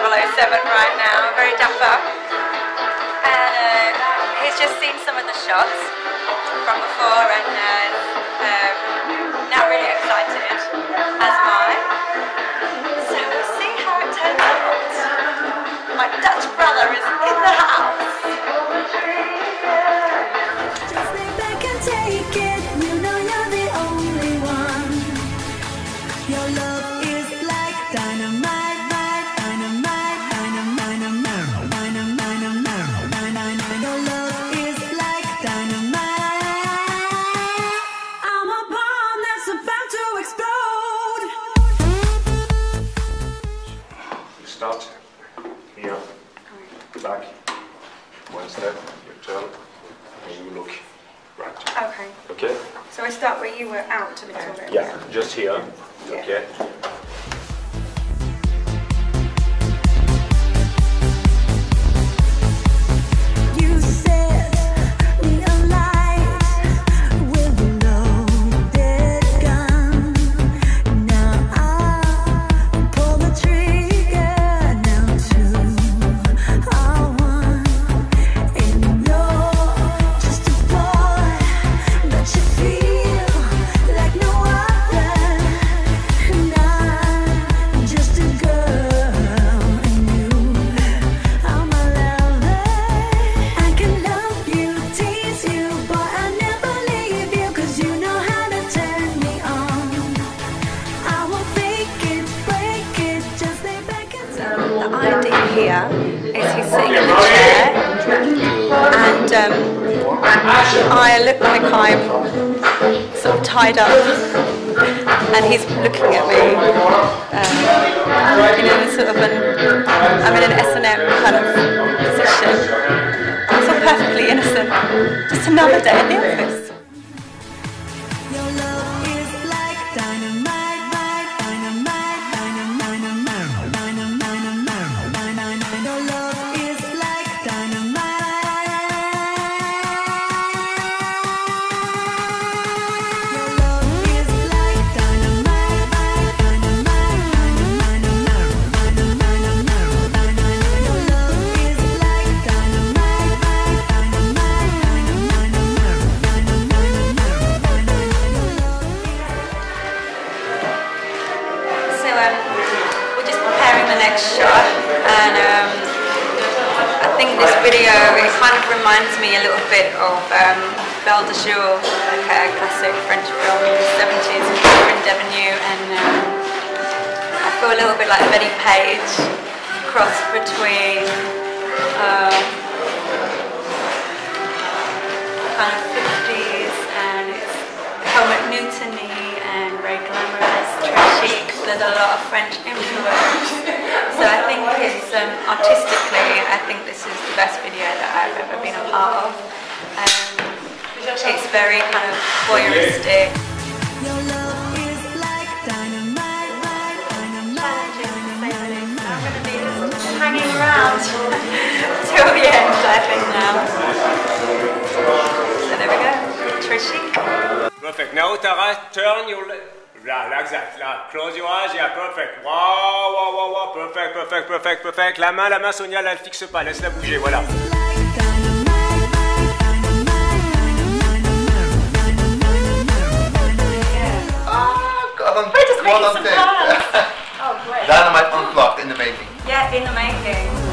07 right now, very dapper. And uh, he's just seen some of the shots from before and uh, um, back, one step, you turn, and you look right. Okay, Okay? so I start where you were out a little bit. Yeah, just here. Yeah. Okay? Here is he's sitting in the chair. And um, I look like I'm sort of tied up and he's looking at me um, you know sort of an I'm in an S&M kind of position. It's all perfectly innocent. Just another day in the office and um, I think this video it kind of reminds me a little bit of um, Belle de Jour, like a classic French film in the 70s with Catherine Deneuve, and um, I feel a little bit like Betty Page, cross between um, kind of 50s and it's Helmut Newton-y and very glamorous, trashy. There's a lot of French influence. So I think it's um, artistically, I think this is the best video that I've ever been a part of. Um, it's very kind of voyeuristic. Your love is like dynamite, dynamite, challenging to say the least. dynamite. I'm going to be just hanging around till the end, I think now. So there we go. Trashy. Perfect. Now, Tara, turn your leg. Là, là, exact. Là, close your eyes. Yeah, perfect. Wow, wow, wow, wow. Perfect, perfect, perfect, perfect. La main, la main, Sonia, là, elle fixe pas. Laisse-la bouger. Voilà. Ah. Oh, great. Dynamite unplugged in the making. Yeah, in the making.